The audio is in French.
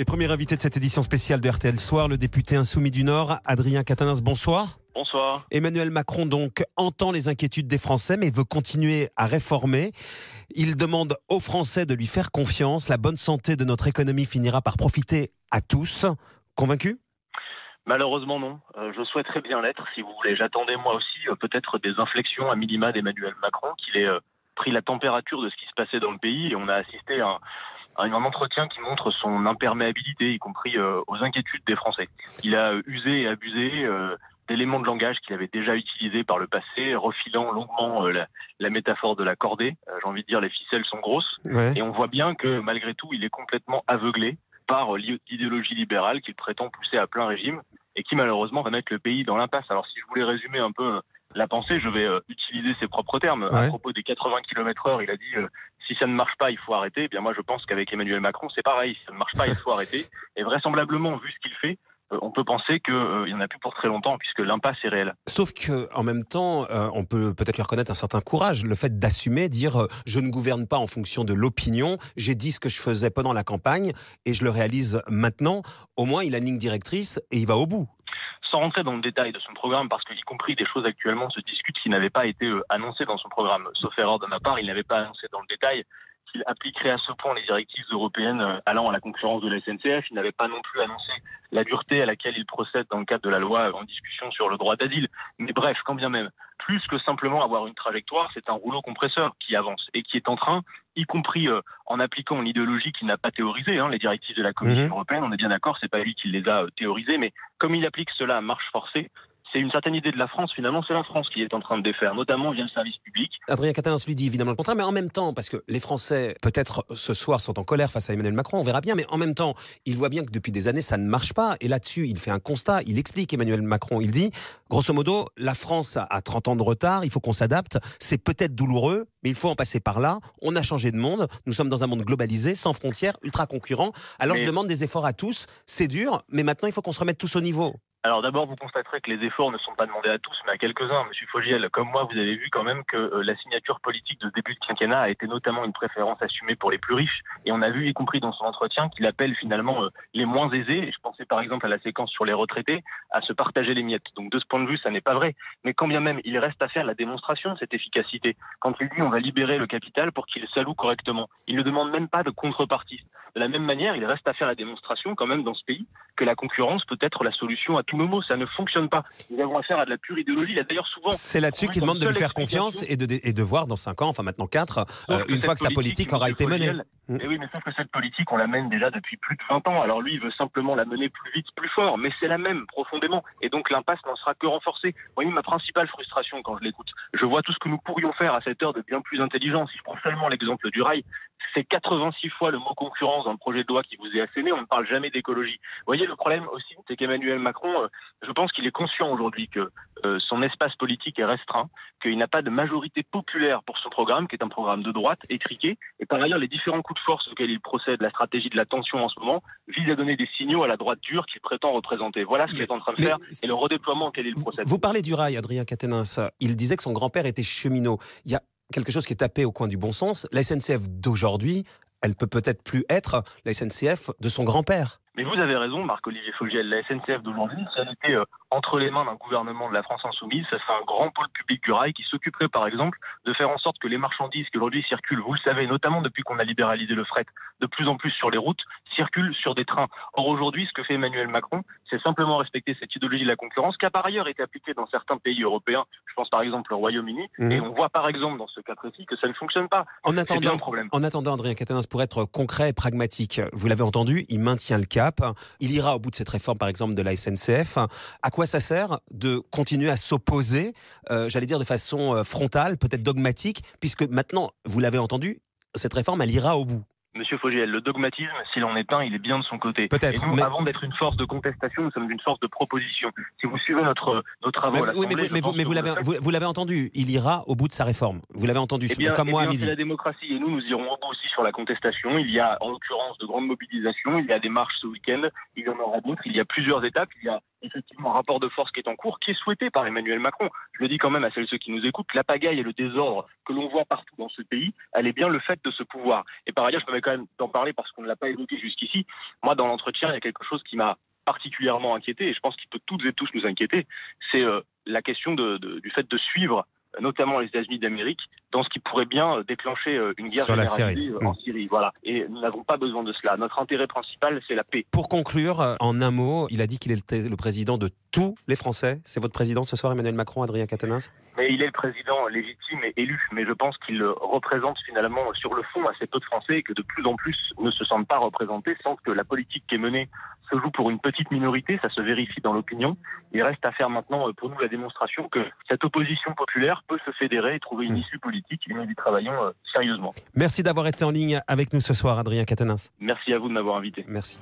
Les premiers invités de cette édition spéciale de RTL Soir, le député insoumis du Nord, Adrien Catanins, bonsoir. Bonsoir. Emmanuel Macron donc entend les inquiétudes des Français mais veut continuer à réformer. Il demande aux Français de lui faire confiance. La bonne santé de notre économie finira par profiter à tous. Convaincu? Malheureusement non. Euh, je souhaiterais bien l'être si vous voulez. J'attendais moi aussi euh, peut-être des inflexions à minima d'Emmanuel Macron, qu'il ait euh, pris la température de ce qui se passait dans le pays et on a assisté à un, entretien qui montre son imperméabilité, y compris aux inquiétudes des Français. Il a usé et abusé d'éléments de langage qu'il avait déjà utilisés par le passé, refilant longuement la, métaphore de la cordée. J'ai envie de dire les ficelles sont grosses. Et on voit bien que malgré tout, il est complètement aveuglé par l'idéologie libérale qu'il prétend pousser à plein régime et qui malheureusement va mettre le pays dans l'impasse. Alors si je voulais résumer un peu euh, la pensée, je vais euh, utiliser ses propres termes. À propos des 80 km heure, il a dit euh, si ça ne marche pas, il faut arrêter. Eh bien moi je pense qu'avec Emmanuel Macron, c'est pareil. Si ça ne marche pas, il faut arrêter. Et vraisemblablement, vu ce qu'il fait, euh, on peut penser qu'il euh, n'y en a plus pour très longtemps puisque l'impasse est réelle. Sauf que en même temps, euh, on peut peut-être lui reconnaître un certain courage, le fait d'assumer, dire je ne gouverne pas en fonction de l'opinion, j'ai dit ce que je faisais pendant la campagne et je le réalise maintenant. Au moins, il a une ligne directrice et il va au bout sans rentrer dans le détail de son programme, parce qu'y compris des choses actuellement se discutent qui n'avaient pas été annoncées dans son programme. Sauf erreur de ma part, il n'avait pas annoncé dans le détail qu'il appliquerait à ce point les directives européennes euh, allant à la concurrence de la SNCF. Il n'avait pas non plus annoncé la dureté à laquelle il procède dans le cadre de la loi en discussion sur le droit d'asile. Mais bref, quand bien même, plus que simplement avoir une trajectoire, c'est un rouleau compresseur qui avance et qui est en train, y compris euh, en appliquant une idéologie qu'il n'a pas théorisée, hein, les directives de la Commission mhm. européenne, on est bien d'accord, c'est pas lui qui les a euh, théorisées, mais comme il applique cela à marche forcée, c'est une certaine idée de la France. Finalement, c'est la France qui est en train de défaire, notamment via le service public. Adrien Catanins lui dit évidemment le contraire, mais en même temps, parce que les Français, peut-être ce soir, sont en colère face à Emmanuel Macron, on verra bien, mais en même temps, il voit bien que depuis des années, ça ne marche pas. Et là-dessus, il fait un constat, il explique Emmanuel Macron, il dit, grosso modo, la France a 30 ans de retard, il faut qu'on s'adapte, c'est peut-être douloureux, mais il faut en passer par là. On a changé de monde, nous sommes dans un monde globalisé, sans frontières, ultra concurrent. Alors je demande des efforts à tous, c'est dur, mais maintenant il faut qu'on se remette tous au niveau. Alors d'abord, vous constaterez que les efforts ne sont pas demandés à tous, mais à quelques-uns. Monsieur Fogiel, comme moi, vous avez vu quand même que euh, la signature politique de début de quinquennat a été notamment une préférence assumée pour les plus riches. Et on a vu, y compris dans son entretien, qu'il appelle finalement euh, les moins aisés, je pensais par exemple à la séquence sur les retraités, à se partager les miettes. Donc de ce point de vue, ça n'est pas vrai. Mais quand bien même, il reste à faire la démonstration de cette efficacité. Quand il dit on va libérer le capital pour qu'il s'alloue correctement, il ne demande même pas de contrepartie. De la même manière, il reste à faire la démonstration quand même dans ce pays que la concurrence peut être la solution à tout maux. Ça ne fonctionne pas. Nous avons affaire à de la pure idéologie. d'ailleurs souvent. C'est là-dessus qu'il demande de lui faire confiance et de, et de voir dans 5 ans, enfin maintenant 4, euh, une fois que sa politique aura été menée. Mm. Et oui, mais sauf que cette politique, on la mène déjà depuis plus de 20 ans. Alors lui, il veut simplement la mener plus vite, plus fort, mais c'est la même, profondément. Et donc l'impasse n'en sera que renforcée. Voyez, ma principale frustration quand je l'écoute, je vois tout ce que nous pourrions faire à cette heure de bien plus intelligent. Si je prends seulement l'exemple du rail, c'est 86 fois le mot concurrence dans le projet de loi qui vous est asséné. On ne parle jamais d'écologie. Vous voyez, le problème aussi, c'est qu'Emmanuel Macron, euh, je pense qu'il est conscient aujourd'hui que euh, son espace politique est restreint, qu'il n'a pas de majorité populaire pour son programme, qui est un programme de droite, étriqué. Et par ailleurs, les différents coups de force auxquels il procède, la stratégie de la tension en ce moment, vise à donner des signaux à la droite dure qu'il prétend représenter. Voilà ce qu'il est en train de faire et le redéploiement auquel il procède. Vous parlez du rail, Adrien Catenins. Il disait que son grand-père était cheminot. Il y a quelque chose qui est tapé au coin du bon sens. La SNCF d'aujourd'hui, elle peut peut-être plus être la SNCF de son grand-père. Mais vous avez raison, Marc-Olivier Fogiel, la SNCF d'aujourd'hui, si elle était euh, entre les mains d'un gouvernement de la France insoumise, ça serait un grand pôle public du rail qui s'occuperait par exemple de faire en sorte que les marchandises qui aujourd'hui circulent, vous le savez, notamment depuis qu'on a libéralisé le fret, de plus en plus sur les routes, circulent sur des trains. Or aujourd'hui, ce que fait Emmanuel Macron, c'est simplement respecter cette idéologie de la concurrence qui a par ailleurs été appliquée dans certains pays européens, je pense par exemple au Royaume-Uni, mmh. et on voit par exemple dans ce cas précis que ça ne fonctionne pas. En attendant, en attendant, Adrien Catanins, pour être concret et pragmatique, vous l'avez entendu, il maintient le il ira au bout de cette réforme par exemple de la SNCF. À quoi ça sert de continuer à s'opposer, euh, j'allais dire de façon euh, frontale, peut-être dogmatique, puisque maintenant, vous l'avez entendu, cette réforme, elle ira au bout? Monsieur Fogiel, le dogmatisme, s'il en est un, il est bien de son côté. Peut-être. Mais... avant d'être une force de contestation, nous sommes une force de proposition. Si vous suivez notre, nos travaux mais, oui, mais, vous, mais vous, l'avez, vous, l'avez entendu, il ira au bout de sa réforme. Vous l'avez entendu, eh bien, comme eh moi bien, à midi. C'est la démocratie et nous, nous irons au bout aussi sur la contestation. Il y a, en l'occurrence, de grandes mobilisations. Il y a des marches ce week-end. Il y en aura d'autres. Il y a plusieurs étapes. Il y a effectivement un rapport de force qui est en cours, qui est souhaité par Emmanuel Macron. Je le dis quand même à celles et ceux qui nous écoutent, la pagaille et le désordre que l'on voit partout dans ce pays, elle est bien le fait de ce pouvoir. Et par ailleurs, je peux quand même d'en parler parce qu'on ne l'a pas évoqué jusqu'ici. Moi, dans l'entretien, il y a quelque chose qui m'a particulièrement inquiété, et je pense qu'il peut toutes et tous nous inquiéter, c'est euh, la question de, du fait de suivre notamment les États-Unis d'Amérique, dans ce qui pourrait bien euh, déclencher euh, une guerre généralisée euh, en mmh. Syrie. Voilà. Et nous n'avons pas besoin de cela. Notre intérêt principal, c'est la paix. Pour conclure, en un mot, il a dit qu'il est le président de tous les Français. C'est votre président ce soir, Emmanuel Macron, Adrien Catanins Mais il est le président légitime et élu. Mais je pense qu'il représente finalement sur le fond assez peu de Français et que de plus en plus ne se sentent pas représentés sans que la politique qui est menée se joue pour une petite minorité. Ça se vérifie dans l'opinion. Il reste à faire maintenant pour nous la démonstration que cette opposition populaire peut se fédérer et trouver une hmm. issue politique. Et nous y travaillons euh, sérieusement. Merci d'avoir été en ligne avec nous ce soir, Adrien Catanins. Merci à vous de m'avoir invité. Merci.